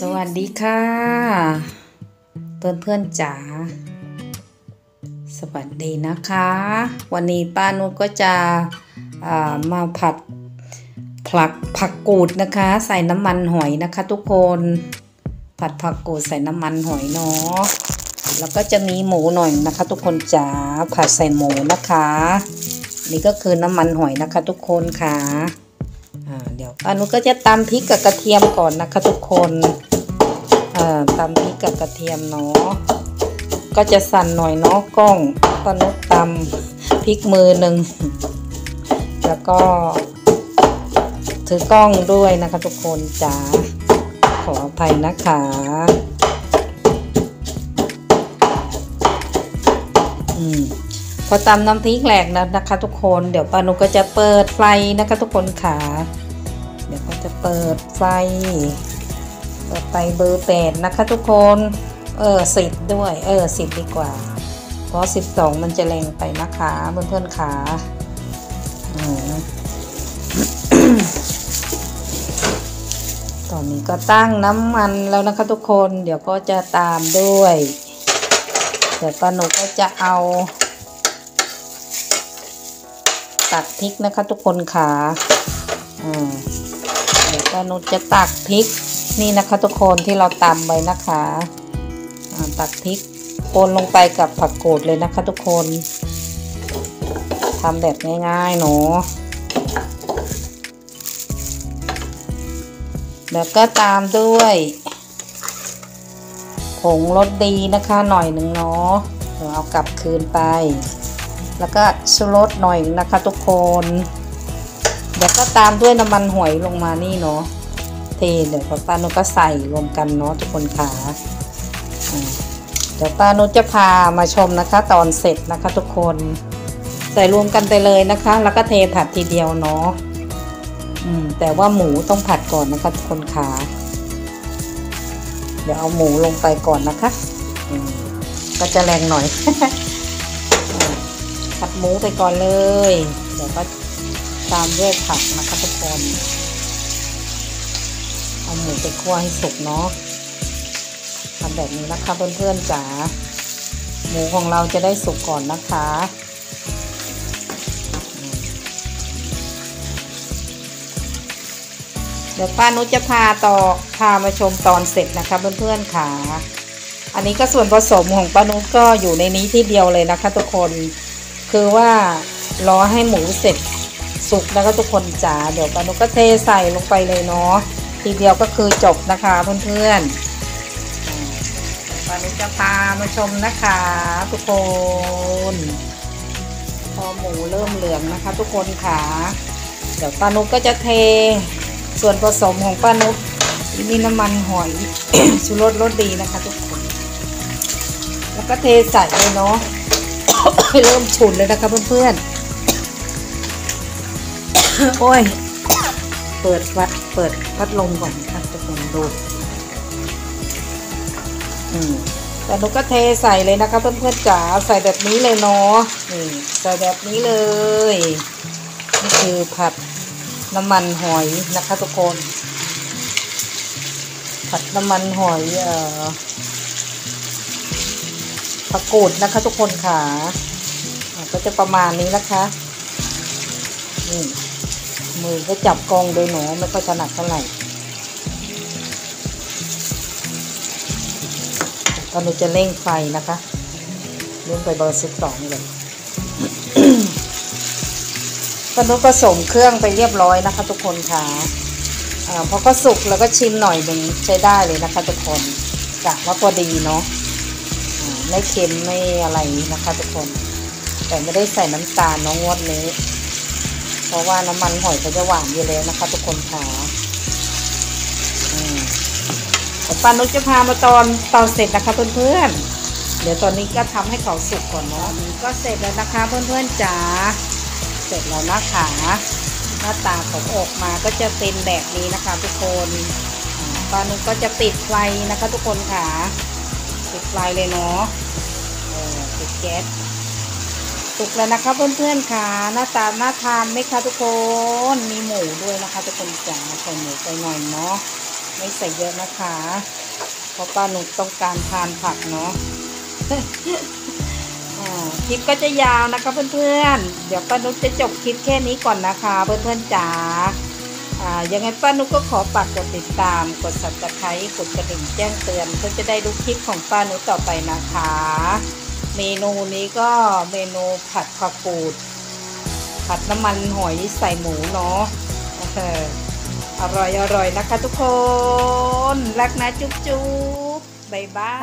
สวัสดีค่ะเพื่อนเพื่อนจ๋าสวัสดีนะคะ วันนี้ป้านุชก็จะามาผัดผักผักกูดนะคะ ใส่น้ำมันหอยนะคะ ทุกคนผัดผักกูดใส่น้ำมันหอยเนาะแล้วก็จะมีหมูหน่อยนะคะ ทุกคนจ๋าผัดใส่หมูนะคะ นี่ก็คือน้ำมันหอยนะคะ ทุกคนค่ะอ่า เดี๋ยวป้านุก็จะตำพริกกับกระเทียมก่อนนะคะทุกคนอ่าตำพริกกับกระเทียมเนาะก็จะสั่นหน่อยเนาะกล้องป้านุตำพริกมือหนึ่งแล้วก็ถือกล้องด้วยนะคะทุกคนจ๋าขออภัยนะคะอืม พอตำน้ำพริกแหลกแล้วนะคะ ทุกคนเดี๋ยวปานุก็จะเปิดไฟนะคะทุกคนค่ะเดี๋ยวก็จะเปิดไฟเปิดไฟเบอร์แปดนะคะ ทุกคนเออสิบด้วย เออสิบดีกว่า เพราะสิบสองมันจะแรงไปนะคะเพื่อนเพื่อนๆขาตอนนี้ก็ตั้งน้ำมันแล้วนะคะทุกคนเดี๋ยวก็จะตามด้วย เดี๋ยวปานุก็จะเอา ตักพริกนะคะทุกคนค่ะอ่าเดี๋ยวป้านุชจะตักพริกนี่นะคะทุกคนที่เราตำไว้นะคะอ่าตักพริกโปนลงไปกับผักกูดเลยนะคะทุกคนทำแบบง่ายๆเนาะแล้วก็ตามด้วยผงรสดีนะคะหน่อยหนึ่งเนาะเดี๋ยวเอากลับคืนไป แล้วก็ชูรสหน่อยนะคะทุกคน เดี๋ยวก็ตามด้วยน้ำมันหอยลงมานี่เนาะ เทเดี๋ยวป้านุก็ใส่รวมกันเนาะทุกคนค่ะอ่าเดี๋ยวป้านุจะพามาชมนะคะ ตอนเสร็จนะคะทุกคน ใส่รวมกันไปเลยนะคะ แล้วก็เทผัดทีเดียวเนาะแต่ว่าหมูต้องผัดก่อนนะคะทุกคนค่ะเดี๋ยวเอาหมูลงไปก่อนนะคะ ก็จะแรงหน่อย ผัดหมูไปก่อนเลย เดี๋ยวก็ตามด้วยผักนะคะทุกคน เอาหมูไปคั่วให้สุกเนาะทำแบบนี้นะคะเพื่อนๆจ๋า หมูของเราจะได้สุกก่อนนะคะเดี๋ยวป้านุชจะพาต่อพามาชมตอนเสร็จนะคะเพื่อนๆค่ะ อันนี้ก็ส่วนผสมของป้านุชก็อยู่ในนี้ที่เดียวเลยนะคะทุกคน คือว่ารอให้หมูเสร็จสุกแล้วก็ทุกคนจ๋าเดี๋ยวปานุก็เทใส่ลงไปเลยเนาะทีเดียวก็คือจบนะคะเพื่อนๆปานุจะพามาชมนะคะ ทุกคน พอหมูเริ่มเหลืองนะคะ ทุกคนค่ะ เดี๋ยวปานุก็จะเทส่วนผสมของปานุมีน้ำมันหอยชูรสรสดีนะคะ ทุกคน แล้วก็เทใส่เลยเนาะ เริ่มฉุนเลยนะคะเพื่อนๆ โอ้ย เปิดวัดเปิดพัดลมก่อนนะคะทุกคนดู อืมแต่หนูก็เทใส่เลยนะคะเพื่อนๆจ๋าใส่แบบนี้เลยเนาะนี่ใส่แบบนี้เลยนี่คือผัดน้ำมันหอยนะคะทุกคน ผัดน้ำมันหอยเอ่อ ผักกูดนะคะทุกคนค่ะอ่าก็จะประมาณนี้นะคะนี่มือก็จับกองโดยหนูไม่ค่อยถนัดเท่าไหร่ตอนนี้จะเร่งไฟนะคะเร่งไปเบอร์สิบสองเลยตอนนี้ผสมเครื่องไปเรียบร้อยนะคะ ทุกคนค่ะอ่าพอก็สุกแล้วก็ชิมหน่อยหนึ่งใช้ได้เลยนะคะ ทุกคนกะว่าพอดีเนาะอ่า ไม่เค็มไม่อะไรนะคะทุกคน แต่ไม่ได้ใส่น้ำตาลน้องงวดนี้ เพราะว่าน้ำมันหอยเขาจะหวานอยู่แล้วนะคะ ทุกคนค่ะอืมแต่ปานุจะพามาตอนตอนเสร็จนะคะเพื่อนๆ เดี๋ยวตอนนี้ก็ทำให้เขาสุกก่อนเนาะนี่ก็เสร็จแล้วนะคะเพื่อนๆจ๋า เสร็จแล้วนะคะหน้าตาของออกมาก็จะเป็นแบบนี้นะคะ ทุกคนอ่าปานุก็จะปิดไฟนะคะ ทุกคนค่ะ ปิดไฟเลยเนาะเออปิดแก๊สสุกแล้วนะคะเพื่อนๆค่ะ หน้าตาหน่าทานไหมคะทุกคนมีหมูด้วยนะคะทุกคนจ๋าใส่หมูไปหน่อยเนาะไม่ใส่เยอะนะคะ เพราะป้านุกต้องการทานผักเนาะคลิปก็จะยาวนะคะเพื่อนๆ เดี๋ยวป้านุกจะจบคลิปแค่นี้ก่อนนะคะ เพื่อนๆจ่า ยังไงป้านุกก็ขอฝากกดติดตาม กด subscribe กดกระดิ่งแจ้งเตือนเพื่อจะได้ดูคลิปของป้านุกต่อไปนะคะ เมนูนี้ก็เมนูผัดผักกูด ผัดน้ำมันหอยใส่หมูเนาะอออร่อยอร่อยนะคะทุกคน รักนะจุ๊บจุ๊บบ๊ายบาย